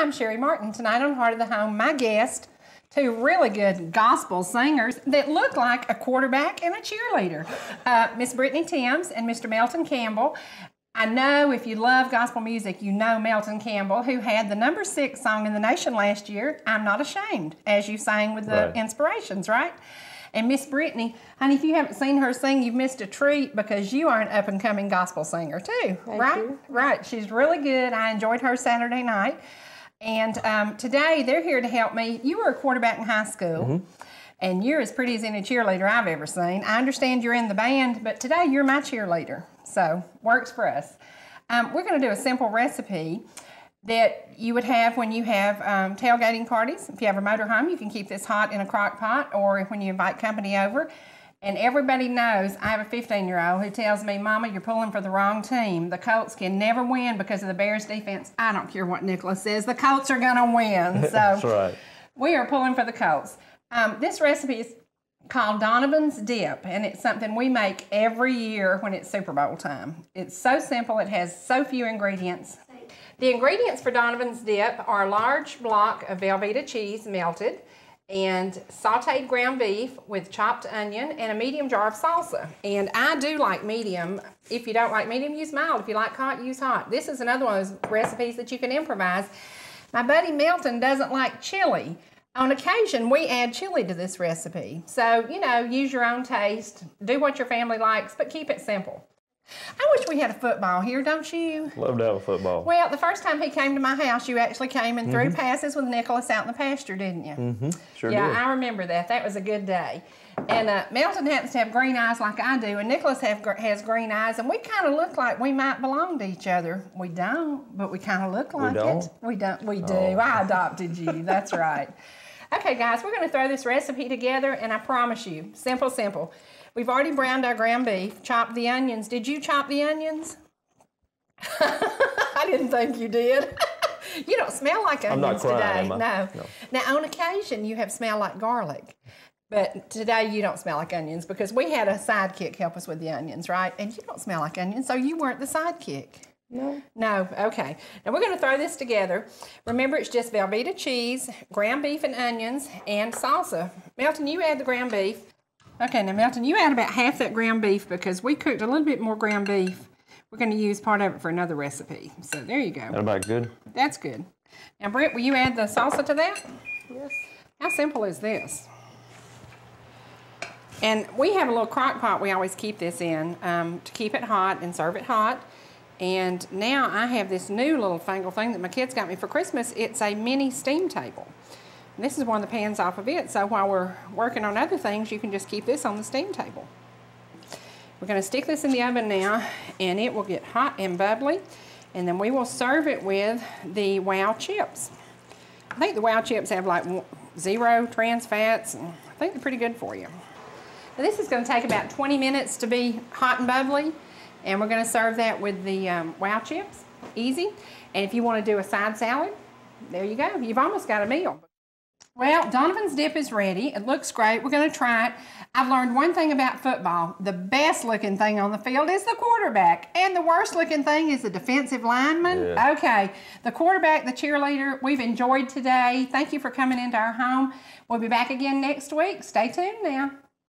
I'm Cherie Martin. Tonight on Heart of the Home, my guest, two really good gospel singers that look like a quarterback and a cheerleader uh, Miss Brittney Timms and Mr. Melton Campbell. I know if you love gospel music, you know Melton Campbell, who had the number six song in the nation last year, I'm Not Ashamed, as you sang with the Right. inspirations, right? And Miss Brittney, honey, if you haven't seen her sing, you've missed a treat because you are an up and coming gospel singer too, right? you. Right. She's really good. I enjoyed her Saturday night. And um, today they're here to help me. You were a quarterback in high school, and you're as pretty as any cheerleader I've ever seen. I understand you're in the band, but today you're my cheerleader. So, works for us. Um, we're going to do a simple recipe that you would have when you have um, tailgating parties. If you have a motorhome, you can keep this hot in a crock pot, or when you invite company over. And everybody knows I have a 15 year old who tells me, Mama, you're pulling for the wrong team. The Colts can never win because of the Bears defense. I don't care what Nicholas says, the Colts are going to win. So That's right. we are pulling for the Colts. Um, this recipe is called Donovan's Dip, and it's something we make every year when it's Super Bowl time. It's so simple, it has so few ingredients. The ingredients for Donovan's Dip are a large block of Velveeta cheese melted, and sauteed ground beef with chopped onion and a medium jar of salsa. And I do like medium. If you don't like medium, use mild. If you like hot, use hot. This is another one of those recipes that you can improvise. My buddy Melton doesn't like chili. On occasion, we add chili to this recipe. So, you know, use your own taste, do what your family likes, but keep it simple. I wish we had a football here, don't you? Love to have a football. Well, the first time he came to my house, you actually came and threw passes with Nicholas out in the pasture, didn't you? Mm-hmm. Sure Yeah, did. I remember that. That was a good day. And uh, Melton happens to have green eyes like I do, and Nicholas have, has green eyes, and we kind of look like we might belong to each other. We don't, but we kind of look like we don't? it. We don't. We do. Oh. I adopted you. That's right. Okay, guys, we're going to throw this recipe together, and I promise you, simple, simple. We've already browned our ground beef, chopped the onions. Did you chop the onions? I didn't think you did. you don't smell like I'm not onions crying, today. am I? No. No. Now, on occasion, you have smell like garlic. But today you don't smell like onions because we had a sidekick help us with the onions, right? And you don't smell like onions, so you weren't the sidekick. No. No, okay. Now we're going to throw this together. Remember, it's just Velveeta cheese, ground beef and onions, and salsa. Melton, you add the ground beef. Okay, now Melton, you add about half that ground beef because we cooked a little bit more ground beef. We're going to use part of it for another recipe. So there you go. That go. about good? That's good. Now, Britt, will you add the salsa to that? Yes. How simple is this? And we have a little crock pot we always keep this in um, to keep it hot and serve it hot. And now I have this new little fangle thing that my kids got me for Christmas. It's a mini steam table. And this is one of the pans off of it. So while we're working on other things, you can just keep this on the steam table. We're going to stick this in the oven now, and it will get hot and bubbly. And then we will serve it with the Wow chips. I think the Wow chips have like zero trans fats, and I think they're pretty good for you. Now this is going to take about 20 minutes to be hot and bubbly, and we're going to serve that with the um, Wow chips. Easy. And if you want to do a side salad, there you go. You've almost got a meal. Well, Donovan's dip is ready. It looks great. We're going to try it. I've learned one thing about football. The best looking thing on the field is the quarterback, and the worst looking thing is the defensive lineman. Yeah. Okay, the quarterback, the cheerleader, we've enjoyed today. Thank you for coming into our home. We'll be back again next week. Stay tuned now.